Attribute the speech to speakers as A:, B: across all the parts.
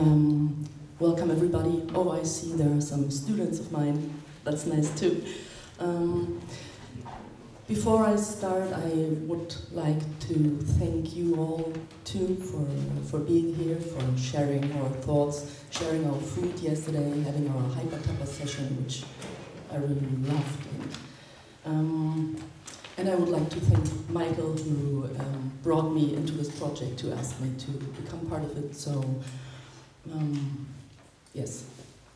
A: Um, welcome everybody. Oh, I see there are some students of mine. That's nice too. Um, before I start, I would like to thank you all too for, for being here, for sharing our thoughts, sharing our food yesterday, having our hyper session, which I really loved. Um, and I would like to thank Michael who um, brought me into this project to ask me to become part of it. So, um, yes,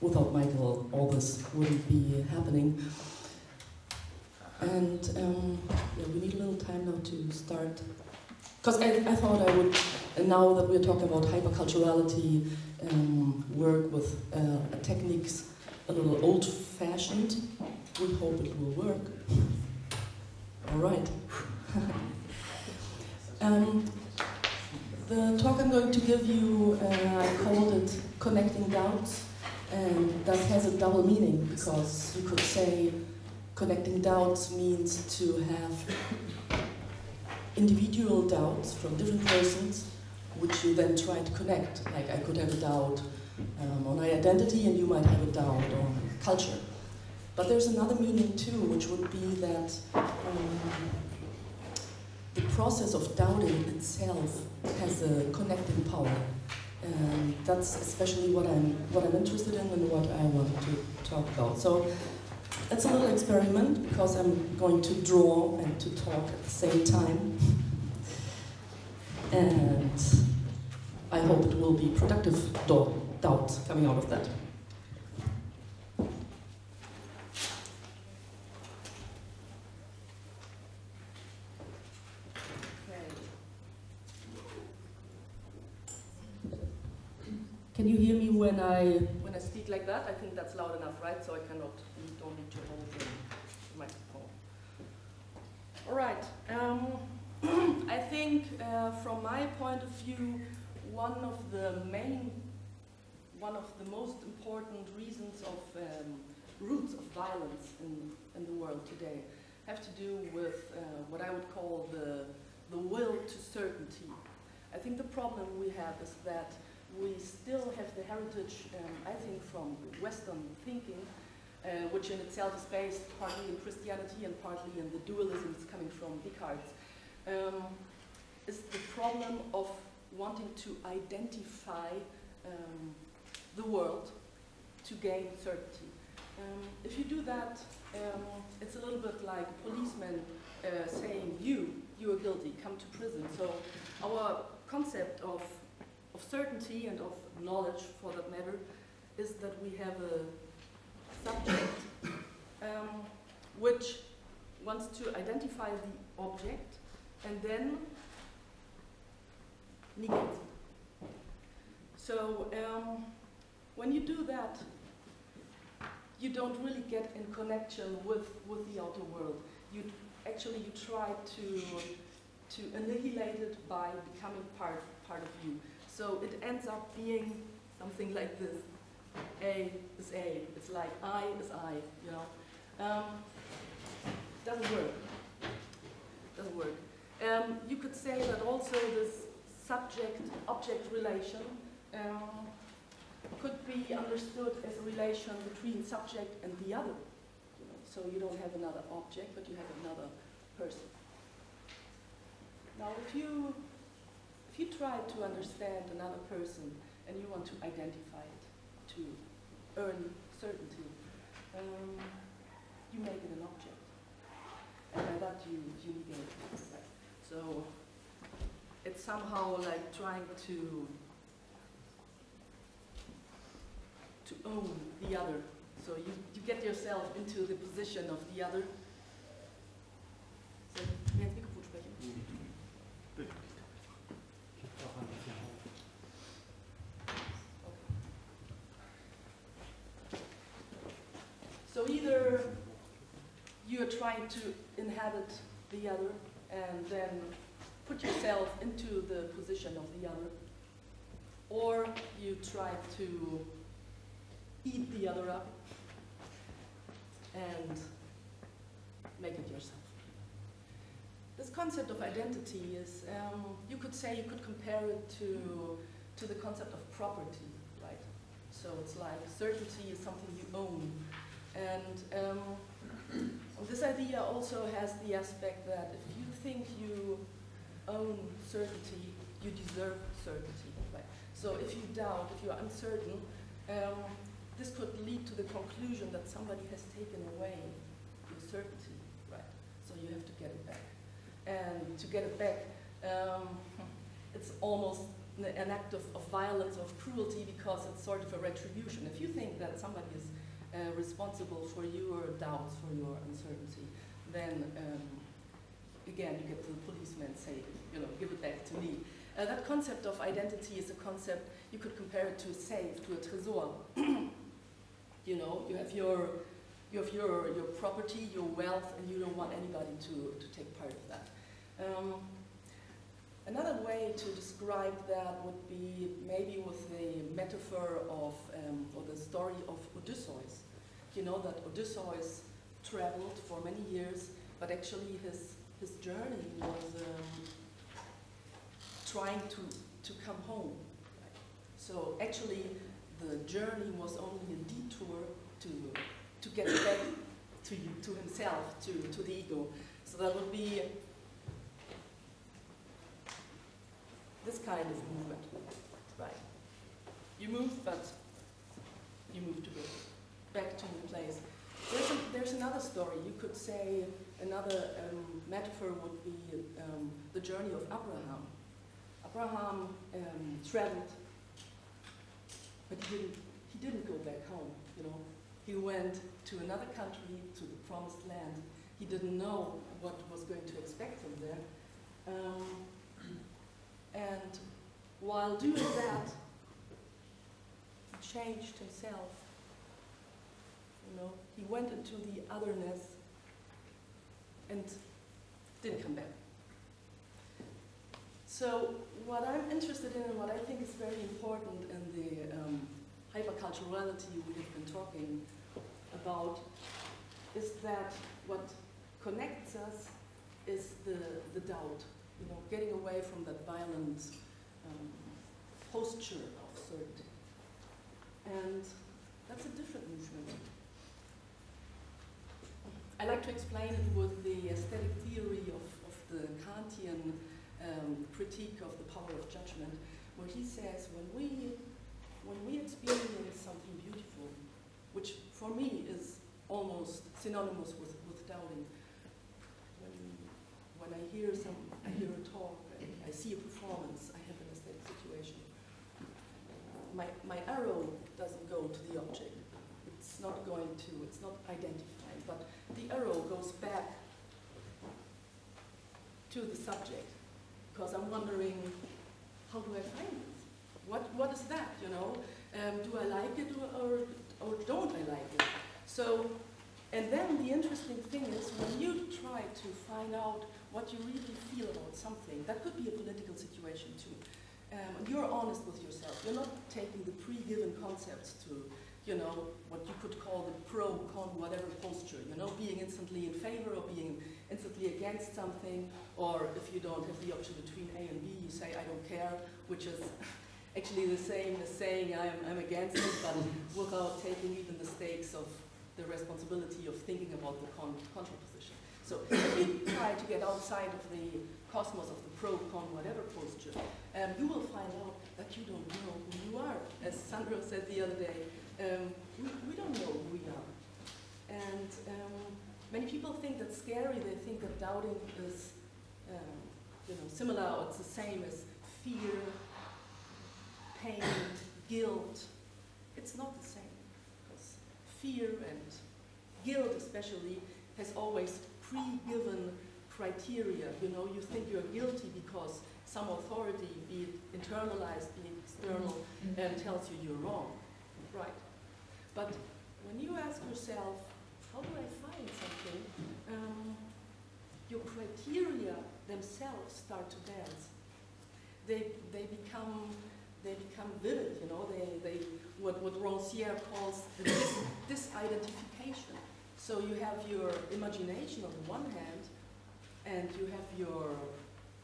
A: without Michael, all this wouldn't be happening. And um, yeah, we need a little time now to start. Because I, I thought I would, now that we're talking about hyperculturality, um, work with uh, techniques a little old-fashioned. We hope it will work. All right. um, the talk I'm going to give you, uh, I called it Connecting Doubts, and that has a double meaning because you could say connecting doubts means to have individual doubts from different persons which you then try to connect. Like I could have a doubt um, on identity and you might have a doubt on culture. But there's another meaning too, which would be that um, process of doubting itself has a connecting power. And that's especially what I'm, what I'm interested in and what I want to talk about. So it's a little experiment because I'm going to draw and to talk at the same time. And I hope it will be productive doubt coming out of that. Can you hear me when I when I speak like that? I think that's loud enough, right? So I cannot don't need to hold the microphone. All right. Um, I think uh, from my point of view, one of the main, one of the most important reasons of um, roots of violence in, in the world today have to do with uh, what I would call the, the will to certainty. I think the problem we have is that we still have the heritage, um, I think, from Western thinking, uh, which in itself is based partly in Christianity and partly in the dualisms coming from Descartes, um, is the problem of wanting to identify um, the world to gain certainty. Um, if you do that, um, it's a little bit like a policeman uh, saying, you, you are guilty, come to prison. So our concept of of certainty and of knowledge, for that matter, is that we have a subject um, which wants to identify the object and then negate it. So um, when you do that, you don't really get in connection with, with the outer world. You actually you try to to annihilate it by becoming part part of you. So it ends up being something like this. A is A. It's like I is I, you know. Um, doesn't work. Doesn't work. Um, you could say that also this subject-object relation um, could be understood as a relation between subject and the other. You know, so you don't have another object, but you have another person. Now, if you if you try to understand another person and you want to identify it, to earn certainty, um, you make it an object. And by that you, you negate it. So it's somehow like trying to to own the other. So you, you get yourself into the position of the other. So, So either you're trying to inhabit the other and then put yourself into the position of the other, or you try to eat the other up and make it yourself. This concept of identity is, um, you could say, you could compare it to, to the concept of property. Right? So it's like certainty is something you own. And um, this idea also has the aspect that if you think you own certainty, you deserve certainty. Right? So if you doubt, if you're uncertain, um, this could lead to the conclusion that somebody has taken away your certainty, right? So you have to get it back. And to get it back, um, it's almost an act of, of, violence, of cruelty, because it's sort of a retribution. If you think that somebody is uh, responsible for your doubts, for your uncertainty, then um, again, you get the policeman say, you know, give it back to me. Uh, that concept of identity is a concept you could compare it to a safe, to a trésor. you know, you have your you have your, your property, your wealth, and you don't want anybody to, to take part of that. Um, another way to describe that would be maybe with the metaphor of, um, or the story of Odysseus. You know that Odysseus traveled for many years, but actually his, his journey was um, trying to, to come home. So actually, the journey was only a detour to, to get back to, to himself, to, to the ego. So that would be this kind of movement, right? You move, but you move to go back to the place. There's, a, there's another story. You could say another um, metaphor would be um, the journey of Abraham. Abraham um, traveled but he didn't, he didn't go back home, you know. He went to another country, to the promised land. He didn't know what was going to expect him there. Um, and while doing that, he changed himself. You know, he went into the otherness and didn't come back. So what I'm interested in and what I think is very important in the um, hyperculturality we have been talking about is that what connects us is the, the doubt, you know, getting away from that violent um, posture of certainty. And that's a different movement. I like to explain it with the aesthetic theory of, of the Kantian um, critique of the power of judgment, where he says when we when we experience something beautiful, which for me is almost synonymous with, with doubting, when, when I hear some, I hear a talk, I, I see a performance, I have an aesthetic situation, my, my arrow doesn't go to the object. It's not going to, it's not identifying, but the arrow goes back to the subject because I'm wondering, how do I find it? What, what is that, you know? Um, do I like it or, or, or don't I like it? So, and then the interesting thing is when you try to find out what you really feel about something, that could be a political situation too. Um, you're honest with yourself. You're not taking the pre-given concepts to you know, what you could call the pro, con, whatever posture, you know, being instantly in favor or being instantly against something, or if you don't have the option between A and B, you say, I don't care, which is actually the same as saying I'm, I'm against it, but without taking even the stakes of the responsibility of thinking about the con contraposition. So if you try to get outside of the cosmos of the pro, con, whatever posture, um, you will find out that you don't know who you are. As Sandro said the other day, um, we, we, don't know who we are. And um, many people think that's scary. They think that doubting is um, you know, similar or it's the same as fear, pain, guilt. It's not the same. Because fear and guilt especially has always pre-given criteria. You know, you think you're guilty because some authority, be it internalized, be it external, mm -hmm. tells you you're wrong. Right. But when you ask yourself, how do I find something? Um, your criteria themselves start to dance. They, they become they become vivid, you know, they, they what, what Rancière calls the dis disidentification. So you have your imagination on the one hand, and you have your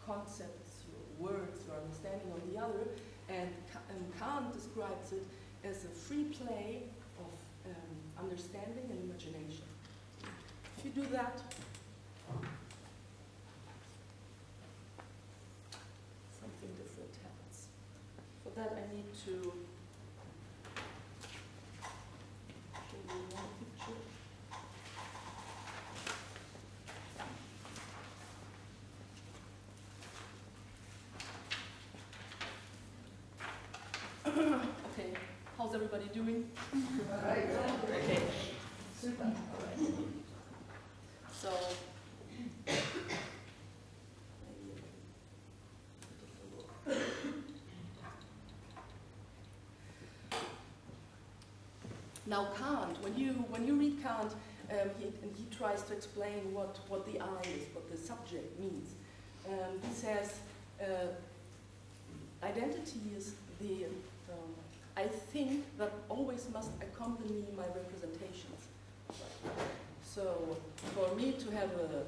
A: concepts, your words, your understanding on the other, and, and Kant describes it as a free play of um, understanding and imagination. If you do that, something different happens. For that, I need to show you one picture. okay, how's everybody doing? Okay. Super. All right. So. Now Kant, when you when you read Kant, um, he, and he tries to explain what, what the I is, what the subject means. Um, he says uh, identity is the um, I think that always must accompany my representations. So for me to have a,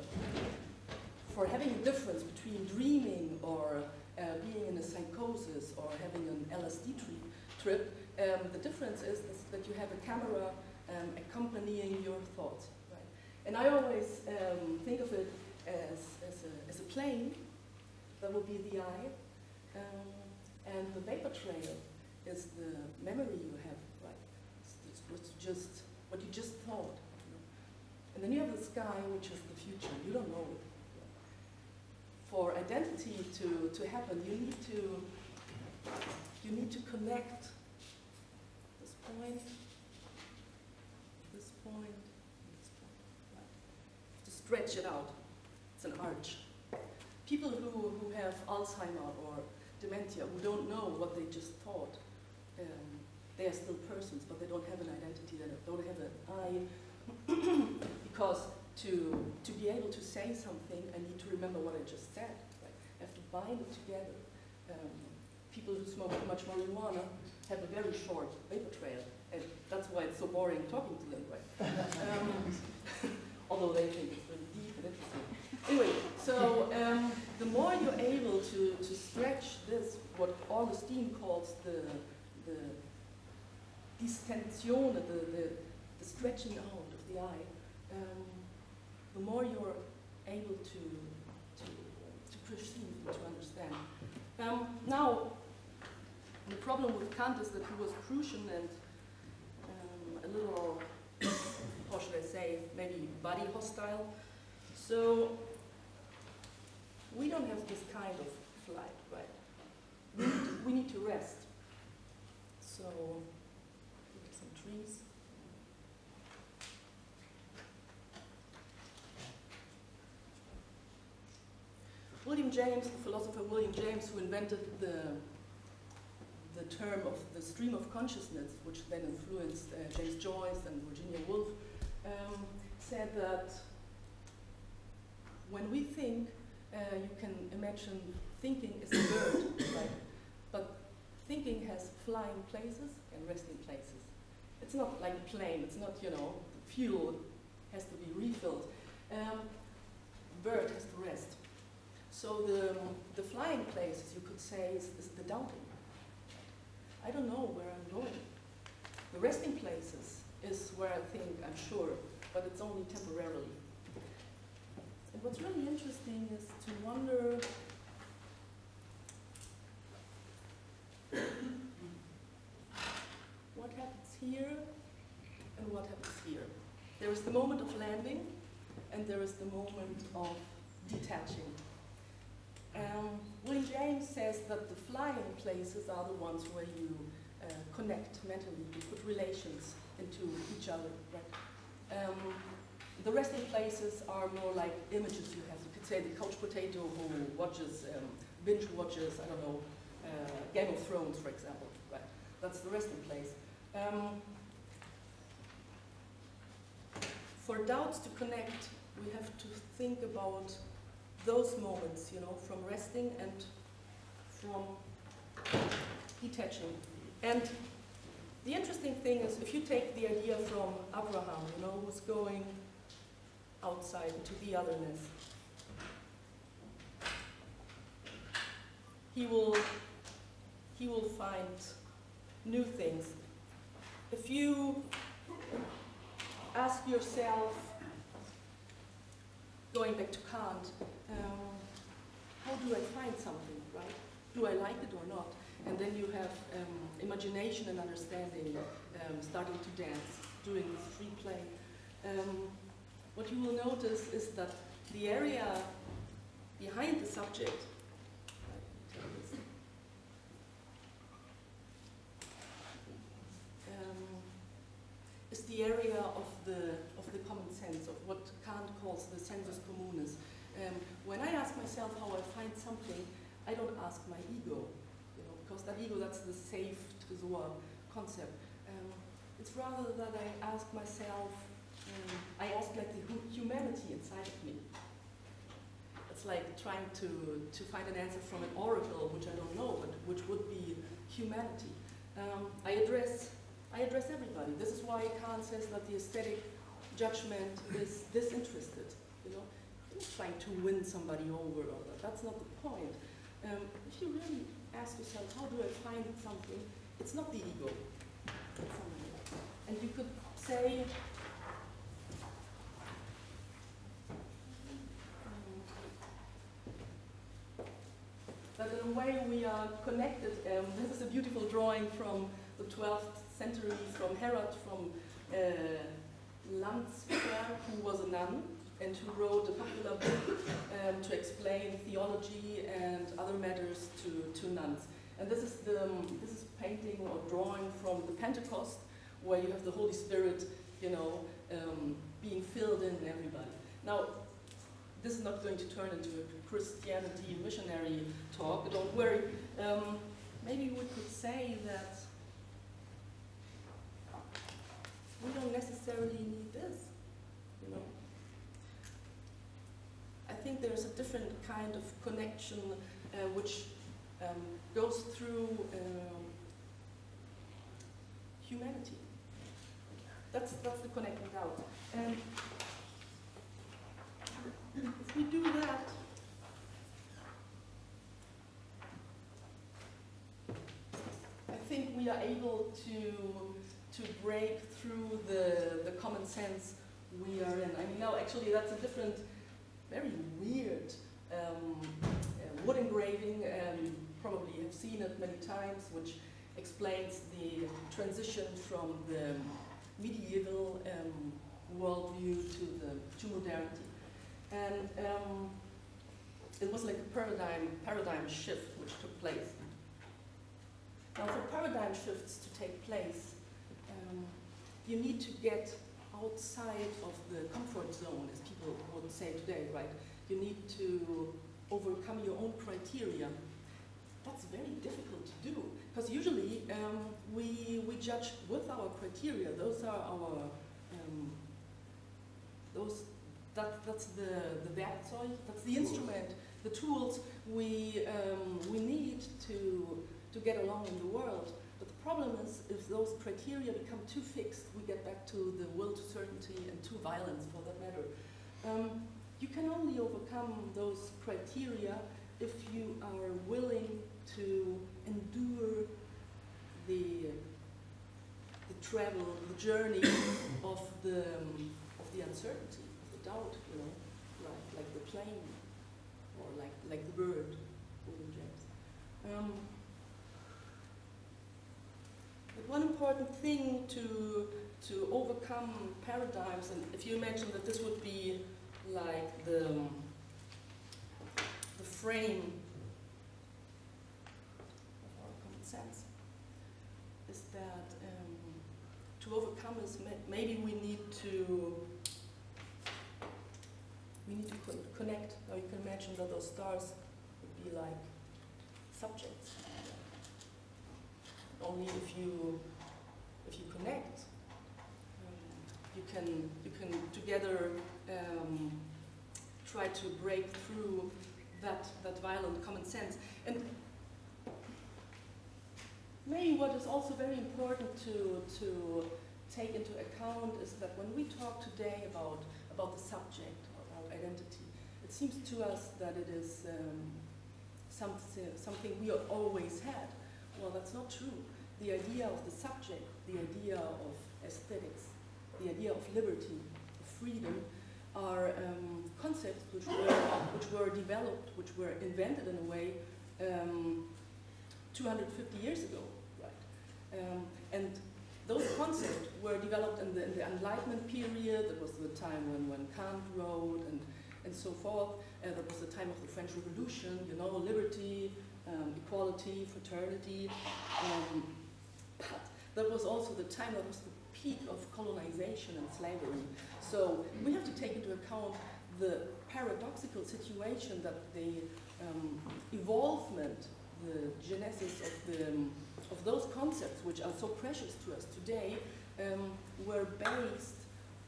A: for having a difference between dreaming or uh, being in a psychosis or having an LSD tri- trip, um, the difference is, that you have a camera um, accompanying your thoughts. And I always um, think of it as, as, a, as a plane, that will be the eye, um, and the vapor trail is the memory you have, right? It's, it's just what you just thought. You know? And then you have the sky, which is the future. You don't know it. For identity to, to happen, you need to you need to connect this point, this point, this point. Right? To stretch it out. It's an arch. People who, who have Alzheimer or dementia, who don't know what they just thought, um, they are still persons, but they don't have an identity, they don't have an I, because to, to be able to say something, I need to remember what I just said. Right? I have to bind it together. Um, people who smoke too much marijuana have a very short vapor trail, and that's why it's so boring talking to them, right? Um, although they think it's really deep and interesting. Anyway, so um, the more you're able to, to stretch this, what Augustine calls the, the distensione, the, the, the stretching out of the eye, um, the more you're able to, to, to perceive and to understand. Um, now, the problem with Kant is that he was Prussian and um, a little, how should I say, maybe body hostile. So we don't have this kind of flight, right? We need to, we need to rest. So, some trees. William James, the philosopher William James, who invented the, the term of the stream of consciousness, which then influenced uh, James Joyce and Virginia Woolf, um, said that when we think, uh, you can imagine thinking is a bird, right? But thinking has flying places and resting places. It's not like a plane, it's not, you know, the fuel has to be refilled. Um, bird has to rest. So the, the flying places, you could say, is, is the doubting. I don't know where I'm going. The resting places is where I think I'm sure, but it's only temporarily. And what's really interesting is to wonder what happens here and what happens here. There is the moment of landing and there is the moment of detaching. Um, William James says that the flying places are the ones where you uh, connect mentally, you put relations into each other. Right? Um, the resting places are more like images you have. You could say the couch potato who watches, um, binge watches, I don't know, uh, Game of Thrones, for example. Right? That's the resting place. Um, for doubts to connect, we have to think about those moments, you know, from resting and from detaching. And the interesting thing is, if you take the idea from Abraham, you know, who's going outside into the otherness, he will, he will find new things. You ask yourself, going back to Kant, um, how do I find something, right? Do I like it or not? And then you have um, imagination and understanding um, starting to dance, doing free play. Um, what you will notice is that the area behind the subject um, is the area of the, of the common sense, of what Kant calls the sensus communis. Um, when I ask myself how I find something, I don't ask my ego, you know, because that ego, that's the safe tresor concept. Um, it's rather that I ask myself, um, I ask like the humanity inside of me. It's like trying to, to find an answer from an oracle, which I don't know, but which would be humanity. Um, I address I address everybody. This is why Kant says that the aesthetic judgment is disinterested. You know, I'm not trying to win somebody over. Or that. That's not the point. Um, if you really ask yourself, how do I find something? It's not the ego. And you could say, that in a way we are connected. Um, this is a beautiful drawing from the 12th century from Herrad from uh, Landsberg, who was a nun and who wrote a popular book um, to explain theology and other matters to, to nuns. And this is the um, this is painting or drawing from the Pentecost, where you have the Holy Spirit, you know, um, being filled in everybody. Now, this is not going to turn into a Christianity missionary talk. Don't worry. Um, maybe we could say that we don't necessarily need this, you know. I think there's a different kind of connection uh, which um, goes through um, humanity. That's, that's the connecting out. And if we do that, I think we are able to to break through the, the common sense we are in. I mean, no, actually that's a different, very weird um, uh, wood engraving, you probably have seen it many times, which explains the transition from the medieval um, worldview to the to modernity. And um, it was like a paradigm, paradigm shift which took place. Now for paradigm shifts to take place, you need to get outside of the comfort zone, as people would say today, right? You need to overcome your own criteria. That's very difficult to do, because usually um, we, we judge with our criteria. Those are our, um, those, that, that's the, the Werkzeug, that's the instrument, the tools we, um, we need to, to get along in the world problem is if those criteria become too fixed, we get back to the will to certainty and to violence for that matter. Um, you can only overcome those criteria if you are willing to endure the, the travel, the journey of the, um, of the uncertainty, of the doubt, you know, like, like the plane or like, like the bird, William James. Um, one important thing to, to overcome paradigms, and if you imagine that this would be like the, the frame of our common sense, is that um, to overcome this, maybe we need to we need to connect. Now you can imagine that those stars would be like subjects only if you if you connect, um, you can you can together um, try to break through that that violent common sense. And maybe what is also very important to to take into account is that when we talk today about about the subject or our identity, it seems to us that it is um, something something we always had. Well, that's not true. The idea of the subject, the idea of aesthetics, the idea of liberty, of freedom, are um, concepts which were, which were developed, which were invented in a way um, 250 years ago, right? Um, and those concepts were developed in the, in the Enlightenment period. That was the time when, when Kant wrote and, and so forth. Uh, that was the time of the French Revolution, you know, liberty, um, equality, fraternity. That was also the time that was the peak of colonization and slavery. So we have to take into account the paradoxical situation that the um, evolvement, the genesis of, the, of those concepts which are so precious to us today um, were based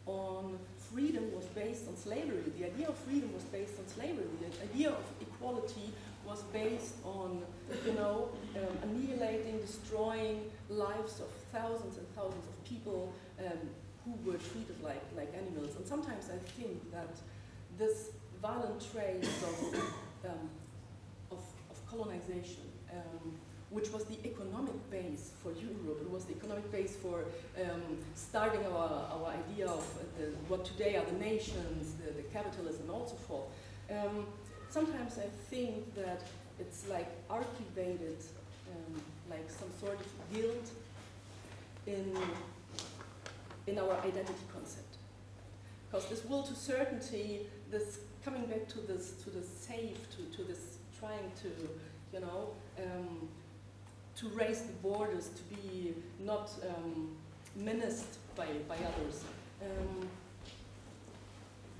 A: on freedom was based on slavery. The idea of freedom was based on slavery. The idea of equality was based on, you know, um, annihilating, destroying lives of thousands and thousands of people um, who were treated like, like animals. And sometimes I think that this violent trace of, um, of, of, colonization, um, which was the economic base for Europe, it was the economic base for um, starting our, our idea of the, what today are the nations, the, the capitalism, and so forth. Sometimes I think that it's like archivated, um, like some sort of guilt in, in our identity concept. Because this will to certainty, this coming back to this, to the safe, to, to this trying to, you know, um, to raise the borders, to be not um, menaced by, by others. Um,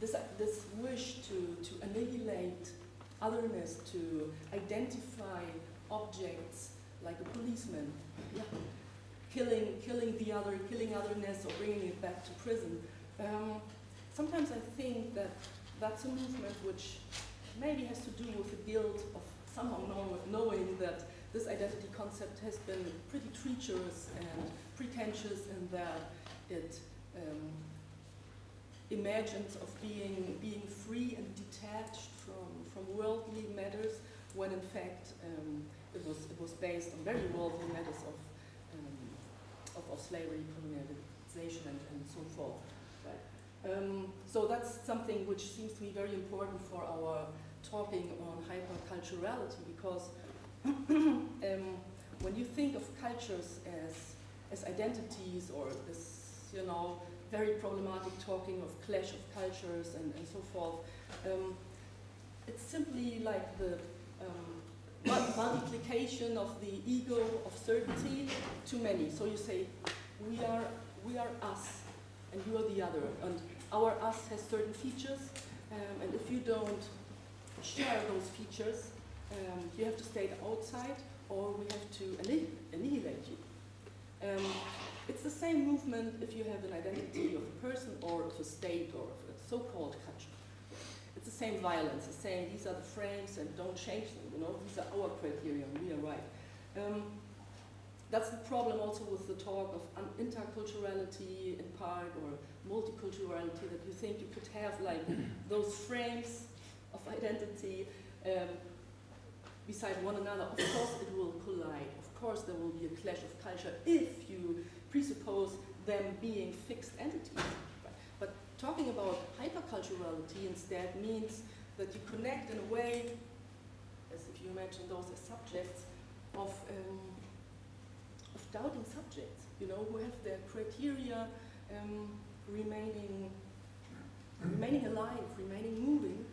A: this, this wish to, to annihilate otherness, to identify objects like a policeman, yeah, killing, killing the other, killing otherness or bringing it back to prison. Um, sometimes I think that that's a movement which maybe has to do with the guilt of somehow know, knowing that this identity concept has been pretty treacherous and pretentious in that it um, imagines of being, being free and detached from, from worldly matters when in fact um, it, was, it was based on very worldly matters of, um, of, of, slavery, colonialization, and, and so forth. Right? Um, so that's something which seems to be very important for our talking on hyperculturality because um, when you think of cultures as, as identities or this, you know, very problematic talking of clash of cultures and, and so forth, um, it's simply like the um, multiplication of the ego of certainty to many. So you say, we are, we are us, and you are the other, and our us has certain features, um, and if you don't share those features, um, you have to stay outside, or we have to annihilate you. Um, it's the same movement if you have an identity of a person or of a state or of a so-called culture. It's same violence, the same, these are the frames and don't change them, you know, these are our criteria we are right. Um, that's the problem also with the talk of interculturality in part or multiculturality that you think you could have like those frames of identity um, beside one another. Of course it will collide. Of course there will be a clash of culture if you presuppose them being fixed entities. Talking about hyperculturality instead means that you connect in a way, as if you imagine those as subjects, of, um, of doubting subjects, you know, who have their criteria um, remaining, remaining alive, remaining moving,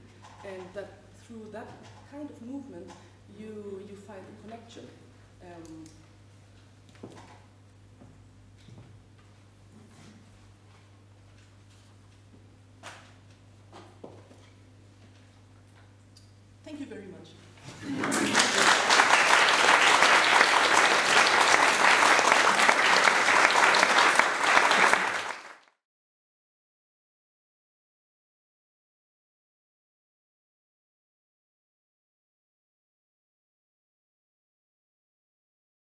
A: and that through that kind of movement, you, you find a connection. Um,